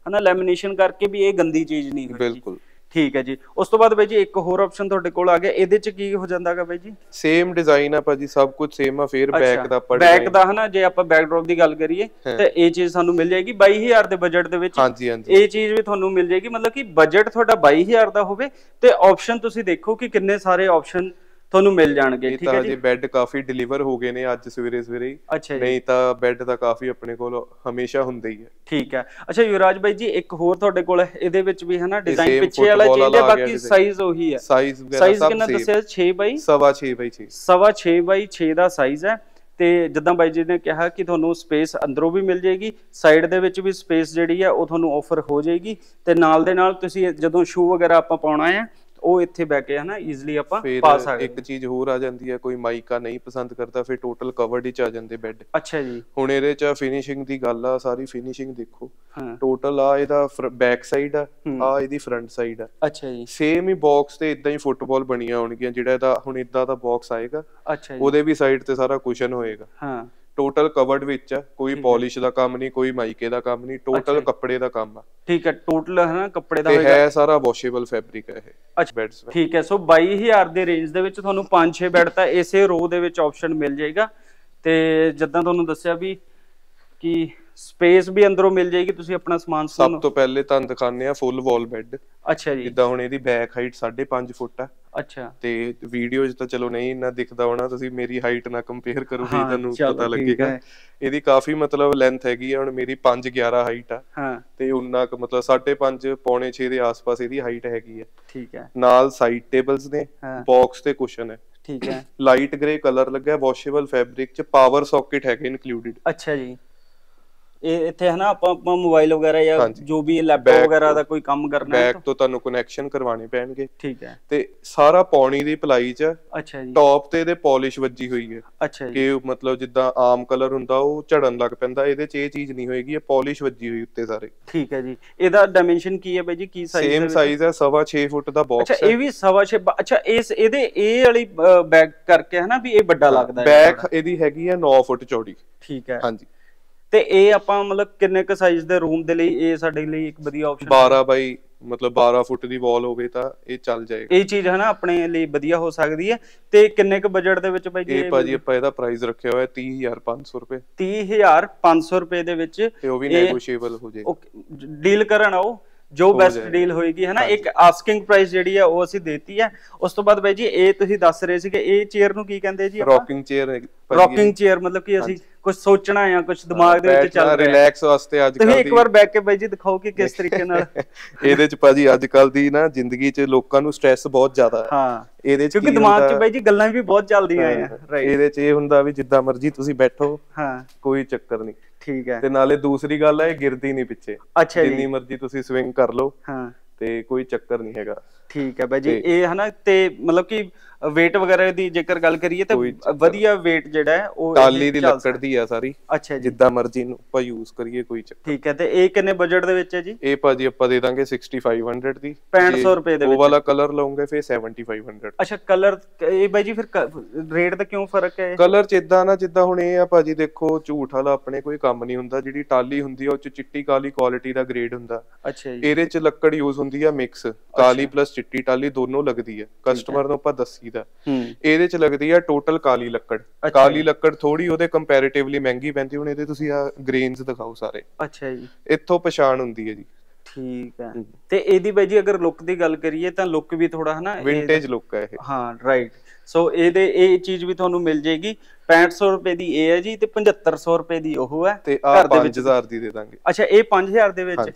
ਹਨਾ ਲੈਮੀਨੇਸ਼ਨ ਕਰਕੇ ਵੀ ਇਹ ਗੰਦੀ ਚੀਜ਼ ਨਹੀਂ ਬਿਲਕੁਲ। ਠੀਕ ਹੈ ਜੀ। ਉਸ ਤੋਂ ਬਾਅਦ ਬਾਈ ਜੀ ਇੱਕ ਹੋਰ ਆਪਸ਼ਨ ਤੁਹਾਡੇ ਕੋਲ ਆ ਗਿਆ। ਇਹਦੇ ਚ ਕੀ ਹੋ ਜਾਂਦਾਗਾ ਬਾਈ ਜੀ? ਸੇਮ ਡਿਜ਼ਾਈਨ ਆ ਭਾਜੀ ਸਭ ਕੁਝ ਸੇਮ ਆ ਫੇਰ ਬੈਕ ਦਾ ਆਪਾਂ ਬੈਕ ਦਾ ਹਨਾ ਜੇ ਆਪਾਂ ਬੈਕਡ੍ਰੌਪ ਦੀ ਗੱਲ ਕਰੀਏ ਤੇ ਇਹ ਚੀਜ਼ ਸਾਨੂੰ ਮਿਲ ਜਾਏਗੀ 22000 ਦੇ ਬਜਟ ਦੇ ਵਿੱਚ। ਹਾਂਜੀ ਹਾਂਜੀ। ਇਹ ਚੀਜ਼ ਵੀ ਤੁਹਾਨੂੰ ਮਿਲ ਜਾਏਗੀ ਮਤਲਬ ਕਿ ਬਜਟ ਤੁਹਾਡਾ 22000 ਦਾ ਹੋਵੇ ਤੇ ਆਪਸ਼ਨ ਤੁਸੀਂ ਦੇਖੋ ਕਿ ਕਿੰਨੇ ਸਾਰੇ ਆਪਸ਼ਨ ਤੁਹਾਨੂੰ ਮਿਲ ਜਾਣਗੇ ਠੀਕ ਹੈ ਜੀ? ਬੈੱਡ ਕਾਫੀ ਡਿਲੀਵਰ ਹੋ ਗਏ ਨੇ ਅੱਜ ਸਵੇਰੇ ਸਵੇਰੇ। ਹੀ ਨਹੀਂ ਤਾਂ ਬੈੱਡ ਤਾਂ ਕਾਫੀ ਆਪਣੇ ਕੋਲ ਹਮੇਸ਼ਾ ਹੁੰਦੇ ਹੀ ਹੈ। ਠੀਕ ਹੈ। ਅੱਛਾ ਯੁਵਰਾਜ ਬਾਈ ਜੀ ਇੱਕ ਹੋਰ ਤੁਹਾਡੇ ਕੋਲ ਇਹਦੇ ਵਿੱਚ ਵੀ ਹਨਾ ਡਿਜ਼ਾਈਨ same ਪਿੱਛੇ ਵਾਲਾ ਚੇਂਜ ਹੈ ਬਾਕੀ। ਸਾਈਜ਼ ਉਹੀ ਹੈ। ਸਾਈਜ਼ ਵਗੈਰਾ ਸਾਈਜ਼ ਕਿੰਨਾ ਦੱਸਿਆ? 6 ਬਾਈ? ਸਵਾ 6 ਬਾਈ 6 ਸਵਾ 6 ਬਾਈ 6 ਦਾ ਸਾਈਜ਼ ਹੈ। ਤੇ ਜਿੱਦਾਂ ਬਾਈ ਜੀ ਨੇ ਕਿਹਾ ਕਿ ਤੁਹਾਨੂੰ ਸਪੇਸ ਅੰਦਰੋਂ ਵੀ ਮਿਲ ਜਾਏਗੀ ਸਾਈਡ ਦੇ ਵਿੱਚ ਵੀ ਸਪੇਸ ਜਿਹੜੀ ਹੈ ਉਹ ਤੁਹਾਨੂੰ ਆਫਰ ਹੋ ਜਾਏਗੀ। ਤੇ ਨਾਲ ਦੇ ਨਾਲ ਤੁਸੀਂ ਜਦੋਂ ਸ਼ੂ ਵਗੈਰਾ ਆਪਾਂ ਪਾਉਣਾ ਹੈ ਉਹ ਇੱਥੇ ਬੈ ਕੇ ਹਨਾ ਈਜ਼ੀਲੀ ਆਪਾਂ ਪਾ ਸਕਦੇ ਇੱਕ ਚੀਜ਼ ਹੋਰ ਆ ਜਾਂਦੀ ਹੈ ਕੋਈ ਮਾਈਕਾ ਨਹੀਂ ਪਸੰਦ ਕਰਦਾ ਫਿਰ ਟੋਟਲ ਕਵਰਡ ਹੀ ਚ ਆ ਜਾਂਦੇ ਬੈੱਡ ਅੱਛਾ ਜੀ। ਹੁਣ ਇਹਦੇ ਚ ਫਿਨਿਸ਼ਿੰਗ ਦੀ ਗੱਲ ਆ ਸਾਰੀ ਫਿਨਿਸ਼ਿੰਗ ਦੇਖੋ। ਹਾਂ। ਟੋਟਲ ਆ ਇਹਦਾ ਬੈਕ ਸਾਈਡ ਆ। ਆ ਇਹਦੀ ਫਰੰਟ ਸਾਈਡ ਆ। ਅੱਛਾ ਜੀ। ਸੇਮ ਹੀ ਬਾਕਸ ਤੇ ਇਦਾਂ ਹੀ ਫੁੱਟਬਾਲ ਬਣੀਆਂ ਹੋਣਗੀਆਂ ਜਿਹੜਾ ਇਹਦਾ ਹੁਣ ਇਦਾਂ ਦਾ ਬਾਕਸ ਆਏਗਾ ਅੱਛਾ ਜੀ। ਉਹਦੇ ਵੀ ਸਾਈਡ ਤੇ ਸਾਰਾ ਕੁਸ਼ਨ ਹੋਏਗਾ। ਹਾਂ। ਟੋਟਲ ਕਵਰਡ ਵਿੱਚ ਕੋਈ ਪਾਲਿਸ਼ ਦਾ ਕੰਮ ਨਹੀਂ ਕੋਈ ਮਾਈਕੇ ਦਾ ਕੰਮ ਨਹੀਂ ਟੋਟਲ। ਕੱਪੜੇ ਦਾ ਕੰਮ ਆ। ਠੀਕ ਹੈ ਟੋਟਲ ਹਨਾ ਕੱਪੜੇ ਦਾ ਤੇ ਹੋਏਗਾ। ਹੈ ਸਾਰਾ ਵਾਸ਼ੇਬਲ ਫੈਬਰਿਕ ਹੈ ਇਹ ਅੱਛਾ ਬੈਡਸ ਠੀਕ ਹੈ ਸੋ 22000 ਦੇ ਰੇਂਜ ਦੇ ਵਿੱਚ ਤੁਹਾਨੂੰ 5-6 ਬੈੱਡ ਤਾਂ ਇਸੇ ਰੋ ਦੇ ਵਿੱਚ ਆਪਸ਼ਨ ਮਿਲ ਜਾਏਗਾ। ਤੇ ਜਿੱਦਾਂ ਤੁਹਾਨੂੰ ਦੱਸਿਆ ਵੀ ਕਿ ਸਪੇਸ ਵੀ ਅੰਦਰੋਂ ਮਿਲ ਜਾਏਗੀ ਤੁਸੀਂ ਆਪਣਾ ਸਮਾਨ ਸਭ ਤੋਂ ਪਹਿਲੇ ਤੁਹਾਨੂੰ ਦਿਖਾਉਂਦੇ ਆ ਫੁੱਲ ਵਾਲ ਬੈੱਡ ਅੱਛਾ ਜੀ। ਜਿੱਦਾਂ ਹੁਣ ਇਹਦੀ ਬੈਕ ਹਾਈਟ 5.5 ਫੁੱਟ ਆ। ਅੱਛਾ। ਤੇ ਵੀਡੀਓ 'ਚ ਤਾਂ ਚਲੋ ਨਹੀਂ ਇੰਨਾ ਦਿਖਦਾ ਹੋਣਾ ਤੁਸੀਂ ਮੇਰੀ ਹਾਈਟ ਨਾਲ ਕੰਪੇਅਰ ਕਰੋ ਫਿਰ ਹਾਂ, ਤੁਹਾਨੂੰ ਪਤਾ ਲੱਗੇਗਾ। ਇਹਦੀ ਕਾਫੀ ਮਤਲਬ ਲੈਂਥ ਹੈਗੀ ਆ ਹੁਣ ਮੇਰੀ 5.11 ਹਾਈਟ ਆ। ਹਾਂ। ਤੇ ਉਨਾ ਕੁ ਮਤਲਬ 5.5 ਪੌਣੇ 6 ਦੇ ਆਸ-ਪਾਸ ਇਹਦੀ ਹਾਈਟ ਹੈਗੀ ਆ। ਠੀਕ ਹੈ। ਨਾਲ ਸਾਈਡ ਟੇਬਲਸ ਨੇ ਬਾਕਸ ਤੇ ਕੁਸ਼ਨ ਹੈ। ਠੀਕ ਹੈ। ਲਾਈਟ ਗ੍ਰੇ ਕਲਰ ਲੱਗਾ ਵਾਸ਼ੇਬਲ ਫੈਬਰਿਕ 'ਚ ਪਾਵਰ ਸੌਕਟ ਹੈਗੇ ਇਨਕਲੂਡਡ ਅੱਛਾ ਜੀ। ਇਹ ਇੱਥੇ ਹਨਾ ਆਪਾਂ ਆਪਾਂ ਮੋਬਾਈਲ ਵਗੈਰਾ ਜਾਂ। ਜੋ ਵੀ ਲੈਪਟਾਪ ਵਗੈਰਾ ਦਾ ਕੋਈ ਕੰਮ ਕਰਨਾ ਹੈ ਬੈਕ ਤਾਂ। ਤੁਹਾਨੂੰ ਕਨੈਕਸ਼ਨ ਕਰਵਾਉਣੇ ਪੈਣਗੇ। ਠੀਕ ਹੈ। ਤੇ ਸਾਰਾ ਪੌਣੀ ਦੀ ਪਲਾਈ 'ਚ ਅੱਛਾ ਜੀ। ਟੌਪ ਤੇ ਇਹਦੇ ਪਾਲਿਸ਼ ਵੱਜੀ ਹੋਈ ਹੈ। ਅੱਛਾ ਜੀ। ਕਿ ਮਤਲਬ ਜਿੱਦਾਂ ਆਮ ਕਲਰ ਹੁੰਦਾ ਉਹ ਝੜਨ ਲੱਗ ਪੈਂਦਾ ਇਹਦੇ 'ਚ ਇਹ ਚੀਜ਼ ਨਹੀਂ ਹੋਏਗੀ ਇਹ ਪਾਲਿਸ਼ ਵੱਜੀ ਹੋਈ ਉੱਤੇ ਸਾਰੇ। ਠੀਕ ਹੈ ਜੀ। ਇਹਦਾ ਡਾਈਮੈਂਸ਼ਨ ਕੀ ਹੈ ਬਾਈ ਜੀ? ਕੀ ਸਾਈਜ਼ ਸੇਮ ਸਾਈਜ਼ ਹੈ ਸਵਾ 6 ਫੁੱਟ ਦਾ ਬਾਕਸ ਅੱਛਾ ਇਹ ਵੀ ਸਵਾ ਛੇ ਬ- ਅੱਛਾ ਇਸ ਇਹਦੇ ਇਹ ਵਾਲੀ ਬੈਗ ਕਰਕੇ ਹੈ ਨਾ ਵੀ ਇਹ ਵੱਡਾ ਲੱਗਦਾ ਹੈ ਬੈਕ। ਇਹਦੀ ਹੈਗੀ ਹੈ 9 ਫੁੱਟ ਚੌੜੀ। ਠੀਕ ਹੈ। ਹਾਂਜੀ। ਤੇ ਇਹ ਆਪਾਂ ਮਤਲਬ ਕਿੰਨੇ ਕ ਸਾਈਜ਼ ਦੇ ਰੂਮ ਦੇ ਲਈ ਇਹ ਸਾਡੇ ਲਈ ਇੱਕ ਵਧੀਆ ਆਪਸ਼ਨ 12 ਬਾਈ ਮਤਲਬ 12 ਫੁੱਟ ਦੀ ਵਾਲ ਹੋਵੇ ਤਾਂ ਇਹ ਚੱਲ ਜਾਏਗਾ। ਇਹ ਚੀਜ਼ ਹੈ ਨਾ ਆਪਣੇ ਲਈ ਵਧੀਆ ਹੋ ਸਕਦੀ ਹੈ ਤੇ ਕਿੰਨੇ ਕ ਬਜਟ ਦੇ ਵਿੱਚ ਬਾਈ ਜੀ ਇਹ ਭਾਜੀ ਆਪਾਂ ਇਹਦਾ ਪ੍ਰਾਈਸ ਰੱਖਿਆ ਹੋਇਆ 30500 ਰੁਪਏ। 30500 ਰੁਪਏ ਦੇ ਵਿੱਚ ਤੇ ਉਹ ਵੀ ਨੈਗੋਸ਼ੀਏਬਲ ਹੋ ਜਾਏਗਾ। ਡੀਲ ਕਰਨ ਆਓ। ਜੋ ਬੈਸਟ। ਡੀਲ ਹੋਏਗੀ ਹੈ ਨਾ ਇੱਕ ਆਸਕਿੰਗ ਪ੍ਰਾਈਸ ਜਿਹੜੀ ਹੈ ਉਹ ਅਸੀਂ ਦੇਤੀ ਹੈ ਉਸ ਤੋਂ ਬਾਅਦ ਬਾਈ ਜੀ ਇਹ ਤੁਸੀਂ ਦੱਸ ਰਹੇ ਸੀਗੇ ਇਹ ਚੇਅਰ ਨੂੰ ਕੀ ਕਹਿੰਦੇ ਜੀ ਰੌਕਿੰਗ ਚੇਅਰ ਰੌਕਿੰਗ ਚੇਅਰ ਮਤਲਬ ਕਿ ਅਸੀਂ ਕੁਝ ਸੋਚਣਾ ਜਾਂ ਕੁਝ ਦਿਮਾਗ ਦੇ ਵਿੱਚ ਚੱਲ ਰਿਹਾ ਰਿਲੈਕਸ ਵਾਸਤੇ ਅੱਜ ਤੁਸੀਂ ਕੱਲ ਇੱਕ ਦੀ ਵਾਰ ਬੈਠ ਕੇ ਬਾਈ ਜੀ ਦਿਖਾਓ ਕਿ ਕਿਸ ਤਰੀਕੇ ਨਾਲ। ਇਹਦੇ ਚ ਭਾਜੀ ਅੱਜ ਕੱਲ ਦੀ ਨਾ ਜ਼ਿੰਦਗੀ 'ਚ ਲੋਕਾਂ ਨੂੰ ਸਟ੍ਰੈਸ ਬਹੁਤ ਜ਼ਿਆਦਾ ਹੈ। ਹਾਂ। ਇਹਦੇ ਚ ਕਿਉਂਕਿ ਦਿਮਾਗ 'ਚ ਬਾਈ ਜੀ ਗੱਲਾਂ ਵੀ ਬਹੁਤ ਚੱਲਦੀਆਂ ਆ ਰਾਈਟ ਇਹਦੇ ਚ ਇਹ ਹੁੰਦਾ ਵੀ ਜਿੱਦਾਂ ਮਰਜ਼ੀ ਤੁਸੀਂ ਬੈਠੋ। ਹਾਂ। ਕੋਈ ਚੱਕਰ ਨਹੀਂ। ਠੀਕ ਹੈ। ਤੇ ਨਾਲੇ ਦੂਸਰੀ ਗੱਲ ਹੈ ਇਹ ਗਿਰਦੀ ਨਹੀਂ ਪਿੱਛੇ। ਅੱਛਾ ਜਿੰਨੀ ਮਰਜ਼ੀ ਤੁਸੀਂ ਸਵਿੰਗ ਕਰ ਲਓ ਹਾਂ। ਤੇ ਕੋਈ ਚੱਕਰ ਨਹੀਂ ਹੈਗਾ। ਠੀਕ ਹੈ ਬਾਈ ਜੀ ਇਹ ਹਨਾ ਤੇ ਮਤਲਬ ਕਿ weight ਵਗੈਰਾ ਦੀ ਜੇਕਰ ਗੱਲ ਕਰੀਏ ਤਾਂ ਵਧੀਆ weight ਜਿਹੜਾ ਹੈ ਉਹ ਟਾਲੀ ਦੀ ਲੱਕੜ ਦੀ ਆ ਸਾਰੀ ਅੱਛਾ ਜੀ। ਜਿੱਦਾਂ ਮਰਜ਼ੀ ਨੂੰ ਆਪਾਂ ਯੂਜ਼ ਕਰੀਏ ਕੋਈ ਚੱਕਰ ਠੀਕ ਹੈ ਤੇ ਇਹ ਕਿੰਨੇ ਬਜਟ ਦੇ ਵਿੱਚ ਹੈ ਜੀ? ਇਹ ਭਾਜੀ ਆਪਾਂ ਦੇ ਦਾਂਗੇ 6500 ਦੀ। 6500 ਰੁਪਏ ਦੇ ਉਹ ਵਿੱਚ। ਵਾਲਾ ਕਲਰ ਲਓਗੇ ਫਿਰ 7500 ਅੱਛਾ ਕਲਰ ਇਹ ਬਾਈ ਜੀ ਫਿਰ ਰੇਟ ਦਾ ਕਿਉਂ ਫ਼ਰਕ ਹੈ ਕਲਰ ਚ ਇਦਾਂ ਨਾ ਜਿੱਦਾਂ ਹੁਣ ਇਹ ਆ ਭਾਜੀ ਦੇਖੋ ਝੂਠ ਵਾਲਾ ਆਪਣੇ ਕੋਈ ਕੰਮ ਨਹੀਂ ਹੁੰਦਾ ਜਿਹੜੀ ਟਾਲੀ ਹੁੰਦੀ ਆ ਉਹ ਚ ਚਿੱਟੀ ਕਾਲੀ ਕੁਆਲਿਟੀ ਦਾ ਗ੍ਰੇਡ ਹੁੰਦਾ। ਅੱਛਾ ਜੀ। ਇਹਦੇ ਚ ਲੱਕੜ ਯੂਜ਼ ਹੁੰਦੀ ਆ ਮਿਕਸ ਕਾਲੀ ਪਲੱਸ ਚਿੱਟੀ ਟਾਲੀ ਦੋਨੋਂ ਲੱਗਦੀ ਆ। ਕਸਟਮਰ ਨੂੰ ਆਪਾਂ ਦੱਸੀਦਾ ਹੂੰ। ਇਹਦੇ ਚ ਲੱਗਦੀ ਆ ਟੋਟਲ ਕਾਲੀ ਲੱਕੜ। ਕਾਲੀ ਲੱਕੜ ਥੋੜੀ ਉਹਦੇ ਕੰਪੈਰੀਟਿਵਲੀ ਮਹਿੰਗੀ ਪੈਂਦੀ ਹੁਣ ਇਹਦੇ ਤੁਸੀਂ ਆ ਗ੍ਰੇਨਸ ਦਿਖਾਓ ਸਾਰੇ। ਅੱਛਾ ਜੀ। ਇੱਥੋਂ ਪਛਾਣ ਹੁੰਦੀ ਹੈ ਜੀ। ਠੀਕ ਹੈ। ਤੇ ਇਹਦੀ ਬਾਈ ਜੀ ਅਗਰ ਲੁੱਕ ਦੀ ਗੱਲ ਕਰੀਏ ਤਾਂ ਲੁੱਕ ਵੀ ਥੋੜਾ ਹਨਾ ਵਿੰਟੇਜ ਲੁੱਕ ਹੈ ਇਹ। ਹਾਂ ਰਾਈਟ ਸੋ ਇਹਦੇ ਇਹ ਚੀਜ਼ ਵੀ ਤੁਹਾਨੂੰ ਮਿਲ ਜੇਗੀ 6500 ਰੁਪਏ ਦੀ ਇਹ ਹੈ ਜੀ ਤੇ 7500 ਰੁਪਏ ਦੀ ਉਹ ਹੈ। ਤੇ ਆ ਘਰ ਦੇ ਵਿੱਚ 5000 ਦੀ ਦੇ ਦਾਂਗੇ। ਅੱਛਾ ਇਹ 5000 ਦੇ ਵਿੱਚ।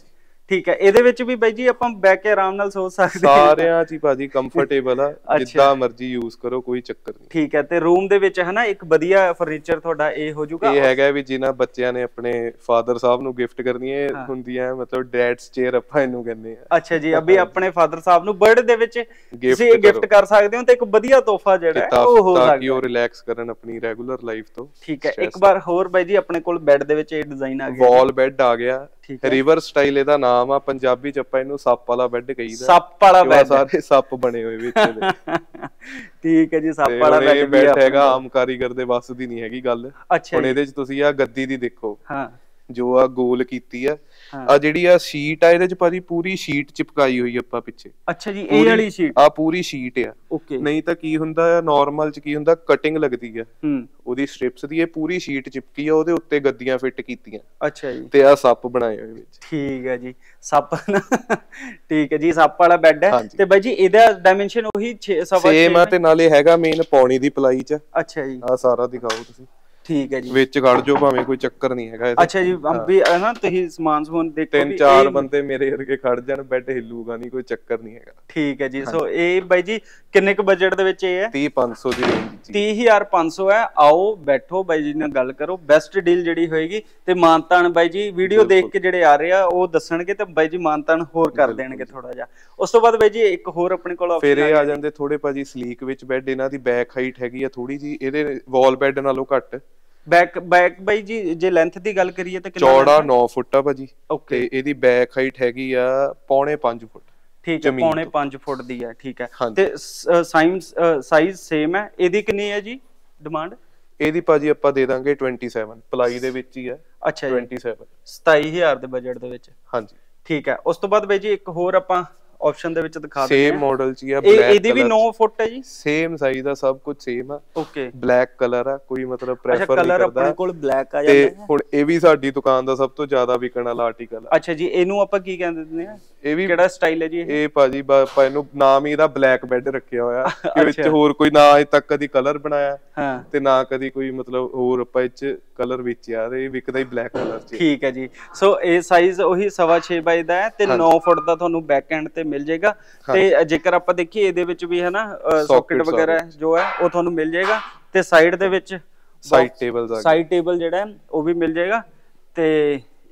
ਠੀਕ ਹੈ ਇਹਦੇ ਵਿੱਚ ਵੀ ਬਾਈ ਜੀ ਆਪਾਂ ਬੈਠ ਕੇ ਆਰਾਮ ਨਾਲ ਸੋ ਸਕਦੇ ਹਾਂ। ਸਾਰਿਆਂ ਚ ਹੀ ਭਾਜੀ ਕੰਫਰਟੇਬਲ ਆ। ਜਿੱਦਾਂ ਮਰਜ਼ੀ ਯੂਜ਼ ਕਰੋ ਕੋਈ ਚੱਕਰ ਨਹੀਂ। ਠੀਕ ਹੈ ਤੇ ਰੂਮ ਦੇ ਵਿੱਚ ਹਨਾ ਇੱਕ ਵਧੀਆ ਫਰਨੀਚਰ ਤੁਹਾਡਾ ਇਹ ਹੋ ਜਾਊਗਾ। ਇਹ ਹੈਗਾ ਵੀ ਜਿਨ੍ਹਾਂ ਬੱਚਿਆਂ ਨੇ ਆਪਣੇ ਫਾਦਰ ਸਾਹਿਬ ਨੂੰ ਗਿਫਟ ਕਰਨੀ ਹੈ ਹਾਂ। ਹੁੰਦੀਆਂ ਮਤਲਬ ਡੈਡਸ ਚੇਅਰ ਆਪਾਂ ਇਹਨੂੰ ਕਹਿੰਦੇ ਆ ਅੱਛਾ ਜੀ ਅਭੀ ਆਪਣੇ ਫਾਦਰ ਸਾਹਿਬ ਨੂੰ ਬਰਥਡੇ ਦੇ ਵਿੱਚ ਤੁਸੀਂ। ਗਿਫਟ ਕਰ। ਸਕਦੇ ਹੋ ਤੇ ਇੱਕ ਵਧੀਆ ਤੋਹਫਾ ਜਿਹੜਾ ਉਹ ਹੋ ਤਾਂ ਸਕਦਾ ਕਿ ਉਹ ਰਿਲੈਕਸ ਕਰਨ ਆਪਣੀ ਰੈਗੂਲਰ ਲਾਈਫ ਤੋਂ। ਠੀਕ ਹੈ ਇੱਕ ਵਾਰ ਹੋਰ ਬਾਈ ਜੀ ਆਪਣੇ ਕੋਲ ਬੈੱਡ ਦੇ ਵਿੱਚ ਇਹ ਡਿਜ਼ਾਈਨ ਆ ਗਿਆ। ਵਾਲ ਬੈੱਡ ਆ ਗਿਆ ਠੀਕ ਹੈ। ਰਿਵਰ ਸਟਾਈਲ ਇਹਦਾ ਨਾਮ ਆ ਪੰਜਾਬੀ ਚ ਆਪਾਂ ਇਹਨੂੰ ਸੱਪ ਵਾਲਾ ਬੈੱਡ ਕਹੀਦਾ। ਸੱਪ ਵਾਲਾ ਬੈੱਡ ਸਾਰੇ ਸੱਪ ਬਣੇ ਹੋਏ ਵਿੱਚ ਇਹਦੇ। ਠੀਕ ਹੈ ਜੀ ਸੱਪ ਵਾਲਾ ਬੈੱਡ ਵੀ ਹੈਗਾ। ਆਮ ਕਾਰੀਗਰ ਦੇ ਵੱਸ ਦੀ ਨਹੀਂ ਹੈਗੀ ਗੱਲ। ਹੁਣ ਇਹਦੇ ਚ ਤੁਸੀਂ ਆ ਗੱਦੀ ਦੀ ਦੇਖੋ। ਹਾਂ। ਜੋ ਆ ਗੋਲ ਕੀਤੀ ਆ। ਆ ਜਿਹੜੀ ਆ ਸ਼ੀਟ ਆ ਇਹਦੇ ਚ ਭਾਜੀ ਪੂਰੀ ਸ਼ੀਟ ਚਿਪਕਾਈ ਹੋਈ ਆਪਾਂ ਪਿੱਛੇ। ਅੱਛਾ ਜੀ ਇਹ ਵਾਲੀ ਸ਼ੀਟ ਆ ਪੂਰੀ ਸ਼ੀਟ ਆ। ਓਕੇ ਨਹੀਂ ਤਾਂ ਕੀ ਹੁੰਦਾ ਆ ਨਾਰਮਲ ਚ ਕੀ ਹੁੰਦਾ ਕਟਿੰਗ ਲੱਗਦੀ ਆ। ਹੂੰ। ਉਹਦੀ ਸਟ੍ਰਿਪਸ ਦੀ ਇਹ ਪੂਰੀ ਸ਼ੀਟ ਚਿਪਕੀ ਆ ਉਹਦੇ ਉੱਤੇ ਗੱਦੀਆਂ ਫਿੱਟ ਕੀਤੀਆਂ। ਅੱਛਾ ਜੀ। ਤੇ ਆ ਸੱਪ ਬਣਾਏ ਹੋਏ ਵਿੱਚ। ਠੀਕ ਹੈ ਜੀ। ਸੱਪ ਠੀਕ ਹੈ ਜੀ ਸੱਪ ਵਾਲਾ ਬੈੱਡ ਹੈ। ਤੇ ਬਾਈ ਜੀ ਇਹਦਾ ਡਾਈਮੈਂਸ਼ਨ ਉਹੀ 6 ਸਵਾ ਸੇਮ ਆ ਤੇ ਨਾਲੇ ਹੈਗਾ ਮੇਨ ਪੌਣੀ ਦੀ ਪਲਾਈ ਚ। ਅੱਛਾ ਜੀ। ਆ ਸਾਰਾ ਦਿਖਾਓ ਤੁਸੀਂ। ਠੀਕ ਹੈ ਜੀ। ਵਿੱਚ ਖੜ ਜਾਓ ਭਾਵੇਂ ਕੋਈ ਚੱਕਰ ਨਹੀਂ ਹੈਗਾ ਇਹਦੇ। ਅੱਛਾ ਜੀ ਵੀ ਨਾ ਤੁਸੀਂ ਸਮਾਨ ਸਮੂਨ ਦੇਖੋ ਤਿੰਨ ਚਾਰ ਬੰਦੇ ਮੇਰੇ ਵਰਗੇ ਖੜ ਜਾਣ ਬੈੱਡ ਹਿੱਲੂਗਾ ਨਹੀਂ ਕੋਈ ਚੱਕਰ ਨਹੀਂ ਹੈਗਾ। ਠੀਕ ਹੈ ਜੀ ਸੋ ਇਹ ਬਾਈ ਜੀ ਕਿੰਨੇ ਕੁ ਬਜਟ ਦੇ ਵਿੱਚ ਇਹ ਹੈ? 30 500 ਦੀ ਰੇਂਜ ਚ 30500 ਹੈ ਆਓ ਬੈਠੋ ਬਾਈ ਜੀ ਨਾਲ ਗੱਲ ਕਰੋ ਬੈਸਟ ਡੀਲ ਜਿਹੜੀ ਹੋਏਗੀ ਤੇ ਮਾਨਤਾਨ ਬਾਈ ਜੀ ਵੀਡੀਓ ਦੇਖ ਕੇ ਜਿਹੜੇ ਆ ਰਹੇ ਆ ਉਹ ਦੱਸਣਗੇ ਤੇ ਬਾਈ ਜੀ ਮਾਨਤਾਨ ਹੋਰ ਕਰ ਦੇਣਗੇ ਥੋੜਾ ਜਿਹਾ। ਉਸ ਤੋਂ ਬਾਅਦ ਬਾਈ ਜੀ ਇੱਕ ਹੋਰ ਆਪਣੇ ਕੋਲ ਫਿਰ ਆਪਸ਼ਨ ਇਹ ਆ ਜਾਂਦੇ ਥੋੜੇ ਭਾਜੀ ਸਲੀਕ ਵਿੱਚ ਬੈੱਡ ਇਹਨਾਂ ਦੀ ਬੈਕ ਹਾਈਟ ਹੈਗੀ ਆ ਥੋੜੀ ਜੀ ਇਹਦੇ ਵਾਲ ਬੈੱਡ ਨਾਲੋਂ ਘੱਟ। ਬੈਕ ਬੈਕ ਬਾਈ ਜੀ ਜੇ ਲੈਂਥ ਦੀ ਗੱਲ ਕਰੀਏ ਤਾਂ ਕਿੰਨਾ ਚੌੜਾ 9 ਫੁੱਟ ਆ ਭਾਜੀ। ਤੇ ਇਹਦੀ ਬੈਕ ਹਾਈਟ ਹੈਗੀ ਆ ਪੌਣੇ 5 ਫੁੱਟ। ਠੀਕ ਹੈ ਪੌਣੇ 5 ਫੁੱਟ ਦੀ ਹੈ ਠੀਕ ਹੈ। ਤੇ ਸਾਈਜ਼ ਸਾਈਜ਼ ਸੇਮ ਹੈ? ਇਹਦੀ ਕਿੰਨੀ ਹੈ ਜੀ ਡਿਮਾਂਡ ਇਹਦੀ ਭਾਜੀ ਆਪਾਂ ਦੇ ਦਾਂਗੇ 27 ਪਲਾਈ ਦੇ ਵਿੱਚ ਹੀ ਹੈ। ਅੱਛਾ ਜੀ। 27 27000 ਦੇ ਬਜਟ ਦੇ ਵਿੱਚ। ਹਾਂਜੀ। ਠੀਕ ਹੈ ਉਸ ਤੋਂ ਬਾਅਦ ਬਾਈ ਜੀ ਇੱਕ ਹੋਰ ਆਪਾਂ ਆਪਸ਼ਨ ਦੇ ਵਿੱਚ ਦਿਖਾ ਦਿੰਦੇ ਸੇਮ ਹਾਂ ਮਾਡਲ ਚ ਹੀ ਆ ਬਲੈਕ ਇਹਦੀ ਵੀ 9 ਫੁੱਟ ਹੈ ਜੀ। ਸੇਮ ਸਾਈਜ਼ ਦਾ ਸਭ ਕੁਝ ਸੇਮ ਆ। ਓਕੇ ਬਲੈਕ ਕਲਰ ਆ ਕੋਈ ਮਤਲਬ ਅੱਛਾ ਪ੍ਰੈਫਰ ਨਹੀਂ ਕਲਰ ਆਪਣੇ ਕਰਦਾ ਕੋਲ ਬਲੈਕ ਆ ਜਾਂਦਾ। ਹੈ ਹੁਣ ਇਹ ਵੀ ਸਾਡੀ ਦੁਕਾਨ ਦਾ ਸਭ ਤੋਂ ਜ਼ਿਆਦਾ ਵਿਕਣ ਵਾਲਾ ਆਰਟੀਕਲ ਆ। ਅੱਛਾ ਜੀ ਇਹਨੂੰ ਆਪਾਂ ਕੀ ਕਹਿੰਦੇ ਦਿੰਦੇ ਆ? ਇਹ ਵੀ ਕਿਹੜਾ ਸਟਾਈਲ ਹੈ ਜੀ ਇਹ? ਭਾਜੀ ਆਪਾਂ ਇਹਨੂੰ ਨਾਮ ਹੀ ਇਹਦਾ ਬਲੈਕ ਬੈੱਡ ਰੱਖਿਆ ਹੋਇਆ। ਕਿ ਵਿੱਚ। ਹੋਰ ਕੋਈ ਨਾ ਅਜੇ ਤੱਕ ਕਦੀ ਕਲਰ ਬਣਾਇਆ ਹਾਂ। ਤੇ ਨਾ ਕਦੀ ਕੋਈ ਮਤਲਬ ਹੋਰ ਆਪਾਂ ਇਹ ਚ ਕਲਰ ਵਿੱਚ ਆ ਇਹ ਵਿਕਦਾ ਹੀ ਬਲੈਕ ਕਲਰ ਚ। ਠੀਕ ਹੈ ਜੀ। ਸੋ ਇਹ ਸਾਈਜ਼ ਉਹੀ 6.5 ਬਾਈ ਦਾ ਹੈ ਤੇ 9 ਫੁੱਟ ਦਾ ਤੁਹਾਨੂੰ ਬੈਕ ਐਂਡ ਤੇ ਮਿਲ ਜਾਏਗਾ। ਤੇ ਜੇਕਰ ਆਪਾਂ ਦੇਖੀਏ ਇਹਦੇ ਵਿੱਚ ਵੀ ਹੈ ਨਾ ਸੌਕਟ ਵਗੈਰਾ ਜੋ ਹੈ ਉਹ ਤੁਹਾਨੂੰ ਮਿਲ ਜਾਏਗਾ। ਤੇ ਸਾਈਡ ਦੇ ਵਿੱਚ ਸਾਈਡ ਟੇਬਲਸ ਆ ਸਾਈਡ ਟੇਬਲ ਜਿਹੜਾ ਹੈ ਉਹ ਵੀ ਮਿਲ ਜਾਏਗਾ। ਤੇ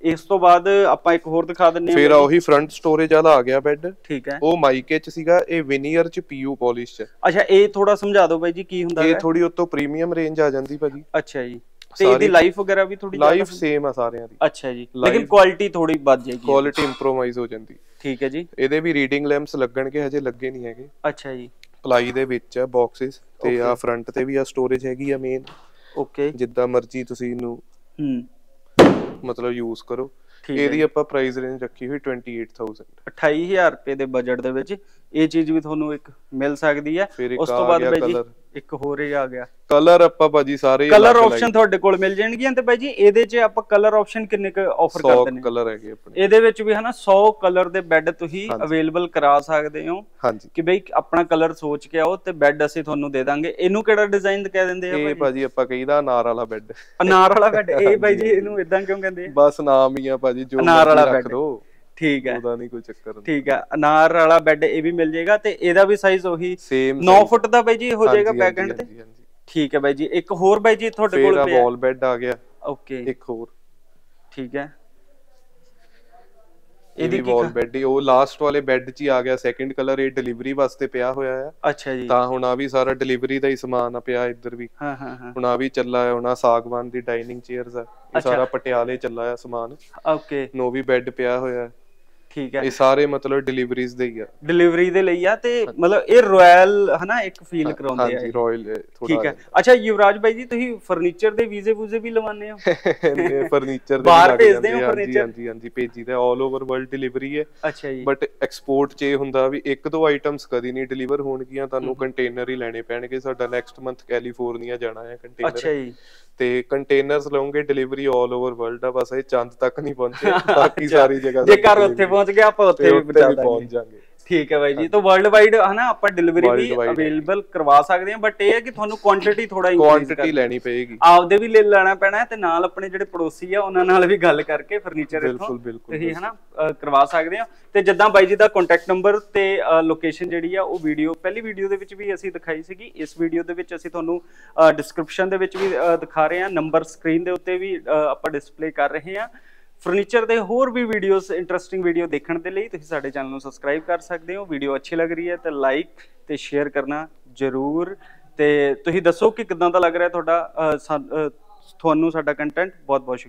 ਇਸ ਤੋਂ ਬਾਅਦ ਆਪਾਂ ਇੱਕ ਹੋਰ ਦਿਖਾ ਦਿੰਨੇ ਫਿਰ ਆ ਉਹੀ ਫਰੰਟ ਸਟੋਰੇਜ ਵਾਲਾ ਆ ਗਿਆ ਬੈੱਡ ਠੀਕ ਹੈ। ਉਹ ਮਾਈਕੇ ਚ ਸੀਗਾ ਇਹ ਵਿਨੀਅਰ ਚ ਪੀਯੂ ਪਾਲਿਸ਼ ਚ। ਅੱਛਾ ਇਹ ਥੋੜਾ ਸਮਝਾ ਦਿਓ ਬਾਈ ਜੀ ਕੀ ਹੁੰਦਾ ਇਹ ਹੈ। ਥੋੜੀ ਉਤੋਂ ਪ੍ਰੀਮੀਅਮ ਰੇਂਜ ਆ ਜਾਂਦੀ ਭਾਜੀ। ਅੱਛਾ ਜੀ। ਤੇ ਇਹਦੀ ਲਾਈਫ ਵਗੈਰਾ ਵੀ ਥੋੜੀ ਲਾਈਫ ਸੇਮ ਆ ਸਾਰਿਆਂ ਦੀ। ਅੱਛਾ ਜੀ। ਲੇਕਿਨ ਕੁਆਲਿਟੀ ਥੋੜੀ ਵੱਧ ਜਾਏਗੀ। ਕੁਆਲਿਟੀ ਇੰਪਰੋਵਾਈਜ਼ ਹੋ ਜਾਂਦੀ। ਠੀਕ ਹੈ ਜੀ। ਇਹਦੇ ਵੀ ਰੀਡਿੰਗ ਲੈਂਪਸ ਲੱਗਣਗੇ ਹਜੇ ਲੱਗੇ ਨਹੀਂ ਹੈਗੇ। ਅੱਛਾ ਜੀ। ਪਲਾਈ ਦੇ ਵਿੱਚ ਆ ਬਾਕਸਸ ਤੇ ਆ ਫਰੰਟ ਤੇ ਵੀ ਆ ਸਟੋਰੇਜ ਹੈਗੀ ਆ ਮੇਨ ਓਕੇ ਜਿੱਦਾਂ ਮਰਜ਼ੀ ਤੁਸੀਂ ਇਹਨੂੰ ਹੂੰ। ਮਤਲਬ ਯੂਜ਼ ਕਰੋ। ਇਹਦੀ ਆਪਾਂ ਪ੍ਰਾਈਸ ਰੇਂਜ ਰੱਖੀ ਹੋਈ 28000 28000 ਰੁਪਏ ਦੇ ਬਜਟ ਦੇ ਵਿੱਚ ਇਹ ਚੀਜ਼ ਵੀ ਤੁਹਾਨੂੰ ਇੱਕ ਮਿਲ ਸਕਦੀ ਹੈ। ਉਸ ਤੋਂ ਬਾਅਦ ਬਾਈ ਜੀ। ਇੱਕ ਹੋਰ ਹੀ ਆ ਗਿਆ। ਕਲਰ ਆਪਾਂ ਭਾਜੀ ਸਾਰੇ ਕਲਰ ਆਪਸ਼ਨ ਤੁਹਾਡੇ ਕੋਲ ਮਿਲ ਜਾਣਗੀਆਂ ਤੇ ਬਾਈ ਜੀ ਇਹਦੇ 'ਚ ਆਪਾਂ ਕਲਰ ਆਪਸ਼ਨ ਕਿੰਨੇ ਕੁ ਆਫਰ 100 ਕਰਦੇ ਨੇ? ਕਲਰ ਹੈਗੇ ਆਪਣੇ। ਇਹਦੇ ਵਿੱਚ ਵੀ ਹਨਾ 100 ਕਲਰ ਦੇ ਬੈੱਡ ਤੁਸੀਂ ਅਵੇਲੇਬਲ ਕਰਾ ਸਕਦੇ ਹੋ। ਹਾਂਜੀ। ਕਿ ਬਈ ਆਪਣਾ ਕਲਰ ਸੋਚ ਕੇ ਆਓ ਤੇ ਬੈੱਡ ਅਸੀਂ ਤੁਹਾਨੂੰ ਦੇ ਦਾਂਗੇ। ਇਹਨੂੰ ਕਿਹੜਾ ਡਿਜ਼ਾਈਨ ਕਹਿ ਦਿੰਦੇ ਆ ਇਹ ਭਾਈ ਭਾਜੀ ਆਪਾਂ ਕਹੀਦਾ ਅਨਾਰ ਵਾਲਾ ਬੈੱਡ ਅਨਾਰ ਵਾਲਾ ਬੈੱਡ ਇਹ ਬਾਈ ਜੀ ਇਹਨੂੰ ਇਦਾਂ ਕਿਉਂ ਕਹਿੰਦੇ ਬਸ ਨਾਮ ਹੀ ਆ ਭਾਜੀ ਜੋ ਅਨਾਰ ਵਾਲਾ। ਦੋ। ਠੀਕ ਹੈ। ਉਹਦਾ ਨਹੀਂ ਕੋਈ ਚੱਕਰ ਨਹੀਂ ਠੀਕ ਹੈ। ਅਨਾਰ ਵਾਲਾ ਬੈੱਡ ਇਹ ਵੀ ਮਿਲ ਜਾਏਗਾ ਤੇ ਇਹਦਾ ਵੀ ਸਾਈਜ਼ ਉਹੀ ਸੇਮ 9 ਫੁੱਟ ਦਾ ਬਾਈ ਜੀ ਹੋ ਜਾਏਗਾ ਬੈਕ ਐਂਡ ਤੇ? ਠੀਕ ਹੈ ਬਾਈ ਜੀ। ਇੱਕ ਹੋਰ ਬਾਈ ਜੀ ਤੁਹਾਡੇ ਕੋਲ ਪਿਆ। ਵਾਲ ਬੈੱਡ ਆ ਗਿਆ। ਓਕੇ ਇੱਕ ਹੋਰ। ਠੀਕ ਹੈ। ਇਹਦੀ ਵਾਲ ਬੈੱਡ ਹੀ। ਉਹ ਲਾਸਟ ਵਾਲੇ ਬੈੱਡ 'ਚ ਹੀ ਆ ਗਿਆ। ਸੈਕਿੰਡ ਕਲਰ ਇਹ ਡਿਲੀਵਰੀ ਵਾਸਤੇ ਪਿਆ ਹੋਇਆ ਆ। ਅੱਛਾ ਜੀ। ਤਾਂ ਹੁਣ ਆ ਵੀ ਸਾਰਾ ਡਿਲੀਵਰੀ ਦਾ ਹੀ ਸਮਾਨ ਆ ਪਿਆ ਇੱਧਰ ਵੀ। ਹਾਂ ਹਾਂ ਹਾਂ। ਹੁਣ ਆ ਵੀ ਚੱਲਾ ਹੈ। ਹੁਣ ਸਾਗਵਾਨ ਦੀ ਡਾਈਨਿੰਗ ਚੇਅਰਸ ਆ। ਇਹ ਸਾਰਾ ਪਟਿਆਲੇ ਚੱਲਾ ਆ ਸਮਾਨ। ਓਕੇ ਨੋ ਵੀ ਬੈੱਡ ਪਿਆ ਹੋਇਆ। ਹੈ। ਠੀਕ ਹੈ। ਇਹ ਸਾਰੇ ਮਤਲਬ ਡਿਲੀਵਰੀਜ਼ ਦੇ ਹੀ ਆ। ਡਿਲੀਵਰੀ ਦੇ ਲਈ ਆ ਤੇ ਮਤਲਬ ਇਹ ਰਾਇਲ ਹਨਾ ਇੱਕ ਫੀਲ ਕਰਾਉਂਦੇ ਆ ਹਾਂਜੀ ਰਾਇਲ ਥੋੜਾ ਠੀਕ ਹੈ। ਅੱਛਾ ਯੁਵਰਾਜ ਬਾਈ ਜੀ ਤੁਸੀਂ ਫਰਨੀਚਰ ਦੇ ਵੀਜ਼ੇ ਵੂਜ਼ੇ ਵੀ ਲਵਾਉਂਦੇ ਹੋ? ਫਰਨੀਚਰ ਦੇ ਬਾਹਰ ਭੇਜਦੇ ਜਾਂਦੇ ਹੋ furniture? ਹਾਂਜੀ ਹਾਂਜੀ ਭੇਜੀ ਦਾ 올 ਓਵਰ ਵਰਲਡ ਡਿਲੀਵਰੀ ਹੈ। ਅੱਛਾ ਜੀ। ਬਟ ਐਕਸਪੋਰਟ 'ਚ ਇਹ ਹੁੰਦਾ ਵੀ ਇੱਕ ਦੋ ਆਈਟਮਸ ਕਦੀ ਨਹੀਂ ਡਿਲੀਵਰ ਹੋਣਗੀਆਂ ਤੁਹਾਨੂੰ ਕੰਟੇਨਰ ਹੀ ਲੈਣੇ ਪੈਣਗੇ। ਸਾਡਾ ਨੈਕਸਟ ਮੰਥ ਕੈਲੀਫੋਰਨੀਆ ਜਾਣਾ ਹੈ ਕੰਟੇਨਰ ਅੱਛਾ ਜੀ। ਤੇ ਕੰਟੇਨਰਸ ਲਓਗੇ ਡਿਲੀਵਰੀ 올 ਓਵਰ ਵਰਲਡ ਆ ਬਸ ਇਹ ਚੰਦ ਤੱਕ ਨਹੀਂ ਪਹੁੰਚੇ ਬਾਕੀ। ਸਾਰੀ ਜਗ੍ਹਾ ਜੇ ਤੇ ਘਰ delivery ਉੱਥੇ ਪਹੁੰਚ ਗਿਆ ਆਪਾਂ ਉੱਥੇ ਵੀ ਪਹੁੰਚਾ ਜਾਾਂਗੇ ਠੀਕ ਹੈ ਬਾਈ ਜੀ। ਤਾਂ ਵਰਲਡ ਵਾਈਡ ਹਨਾ ਆਪਾਂ ਡਿਲੀਵਰੀ ਵੀ ਅਵੇਲੇਬਲ ਕਰਵਾ ਸਕਦੇ ਹਾਂ ਬਟ ਇਹ ਹੈ ਕਿ ਤੁਹਾਨੂੰ ਕੁਆਂਟੀਟੀ ਥੋੜਾ ਇਨਕਰੀਜ਼ ਕੁਆਂਟੀਟੀ ਲੈਣੀ ਪਏਗੀ। ਆਪਦੇ ਵੀ ਲੈ ਲੈਣਾ ਪੈਣਾ ਹੈ ਤੇ ਨਾਲ ਆਪਣੇ ਜਿਹੜੇ ਪੜੋਸੀ ਆ ਉਹਨਾਂ ਨਾਲ ਵੀ ਗੱਲ ਕਰਕੇ ਫਰਨੀਚਰ ਇੱਥੋਂ ਤੁਸੀਂ ਹਨਾ ਕਰਵਾ ਸਕਦੇ ਆ ਤੇ ਜਿੱਦਾਂ ਬਾਈ ਜੀ ਦਾ ਕੰਟੈਕਟ ਨੰਬਰ ਤੇ ਲੋਕੇਸ਼ਨ ਜਿਹੜੀ ਆ ਉਹ ਵੀਡੀਓ ਪਹਿਲੀ ਵੀਡੀਓ ਦੇ ਵਿੱਚ ਵੀ ਅਸੀਂ ਦਿਖਾਈ ਸੀਗੀ। ਇਸ ਵੀਡੀਓ ਦੇ ਵਿੱਚ ਅਸੀਂ ਤੁਹਾਨੂੰ ਡਿਸਕ੍ਰਿਪਸ਼ਨ ਦੇ ਵਿੱਚ ਵੀ ਦਿਖਾ ਰਹੇ ਹਾਂ। ਨੰਬਰ ਸਕਰੀਨ ਦੇ ਉੱਤੇ ਵੀ ਆਪਾਂ ਡਿਸਪਲੇ ਕਰ ਰਹੇ ਹਾਂ। ਫਰਨੀਚਰ ਦੇ ਹੋਰ ਵੀ ਵੀਡੀਓਜ਼ ਇੰਟਰਸਟਿੰਗ ਵੀਡੀਓ ਦੇਖਣ ਦੇ ਲਈ ਤੁਸੀਂ ਸਾਡੇ ਚੈਨਲ ਨੂੰ ਸਬਸਕ੍ਰਾਈਬ ਕਰ ਸਕਦੇ ਹੋ। ਵੀਡੀਓ ਅੱਛੀ ਲੱਗ ਰਹੀ ਹੈ ਤਾਂ ਲਾਈਕ ਤੇ ਸ਼ੇਅਰ ਕਰਨਾ ਜ਼ਰੂਰ। ਤੇ ਤੁਸੀਂ ਦੱਸੋ ਕਿ ਕਿਦਾਂ ਦਾ ਲੱਗ ਰਿਹਾ ਤੁਹਾਡਾ ਤੁਹਾਨੂੰ ਸਾਡਾ ਕੰਟੈਂਟ ਬਹੁਤ ਬਹੁਤ ਸ਼ੁਕਰੀਆ।